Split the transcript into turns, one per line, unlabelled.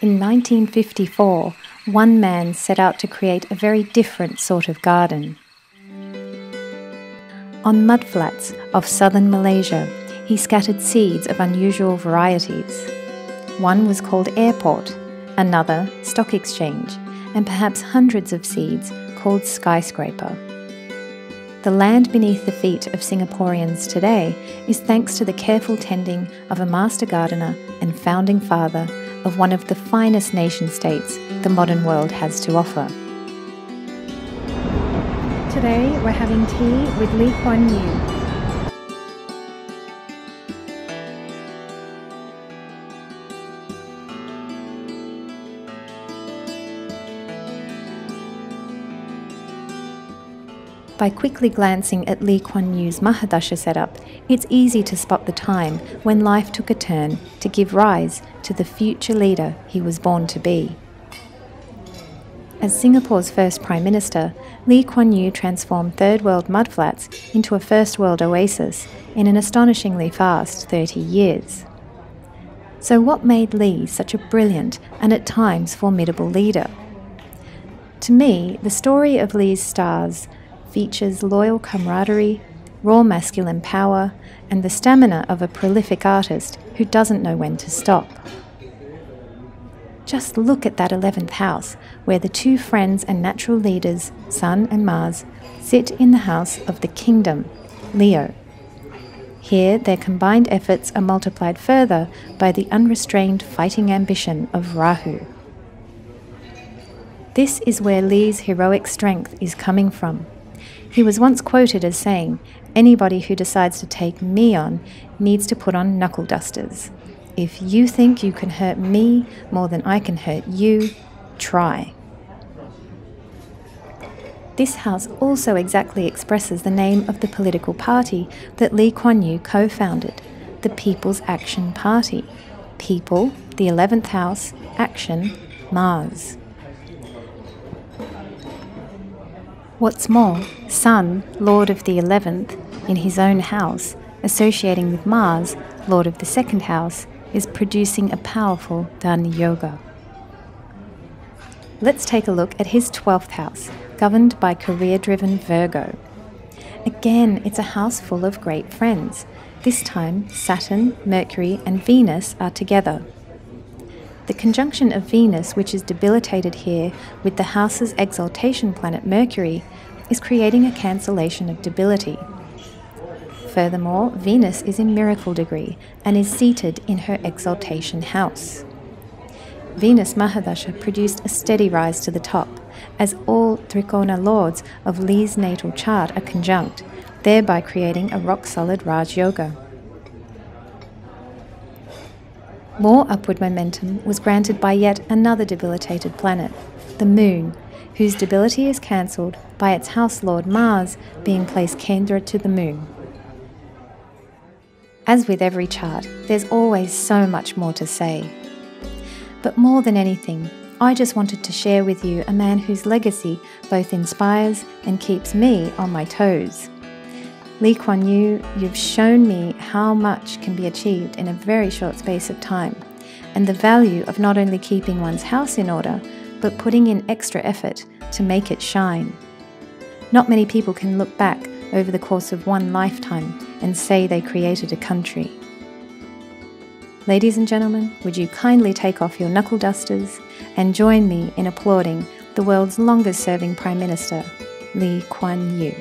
In 1954, one man set out to create a very different sort of garden. On mudflats of southern Malaysia, he scattered seeds of unusual varieties. One was called Airport, another Stock Exchange, and perhaps hundreds of seeds called Skyscraper. The land beneath the feet of Singaporeans today is thanks to the careful tending of a master gardener and founding father of one of the finest nation states the modern world has to offer. Today we're having tea with Lee Kuan Yew, By quickly glancing at Lee Kuan Yew's Mahadasha setup, it's easy to spot the time when life took a turn to give rise to the future leader he was born to be. As Singapore's first Prime Minister, Lee Kuan Yew transformed third world mudflats into a first world oasis in an astonishingly fast 30 years. So, what made Lee such a brilliant and at times formidable leader? To me, the story of Lee's stars features loyal camaraderie, raw masculine power, and the stamina of a prolific artist who doesn't know when to stop. Just look at that 11th house, where the two friends and natural leaders, Sun and Mars, sit in the house of the kingdom, Leo. Here, their combined efforts are multiplied further by the unrestrained fighting ambition of Rahu. This is where Lee's heroic strength is coming from. He was once quoted as saying, Anybody who decides to take me on needs to put on knuckle dusters. If you think you can hurt me more than I can hurt you, try. This house also exactly expresses the name of the political party that Lee Kuan Yew co founded, the People's Action Party. People, the 11th house, Action, Mars. What's more, Sun, Lord of the Eleventh, in his own house, associating with Mars, Lord of the Second House, is producing a powerful Dhana Yoga. Let's take a look at his 12th house, governed by career driven Virgo. Again, it's a house full of great friends. This time, Saturn, Mercury, and Venus are together. The conjunction of Venus, which is debilitated here, with the house's exaltation planet Mercury, is creating a cancellation of debility. Furthermore, Venus is in miracle degree and is seated in her exaltation house. Venus Mahadasha produced a steady rise to the top, as all Trikona lords of Lee's natal chart are conjunct, thereby creating a rock solid Raj Yoga. More upward momentum was granted by yet another debilitated planet, the Moon, whose debility is cancelled by its house lord Mars being placed Kendra to the Moon. As with every chart, there's always so much more to say. But more than anything, I just wanted to share with you a man whose legacy both inspires and keeps me on my toes. Lee Kuan Yew, you've shown me how much can be achieved in a very short space of time, and the value of not only keeping one's house in order, but putting in extra effort to make it shine. Not many people can look back over the course of one lifetime and say they created a country. Ladies and gentlemen, would you kindly take off your knuckle dusters and join me in applauding the world's longest serving Prime Minister, Lee Kuan Yew.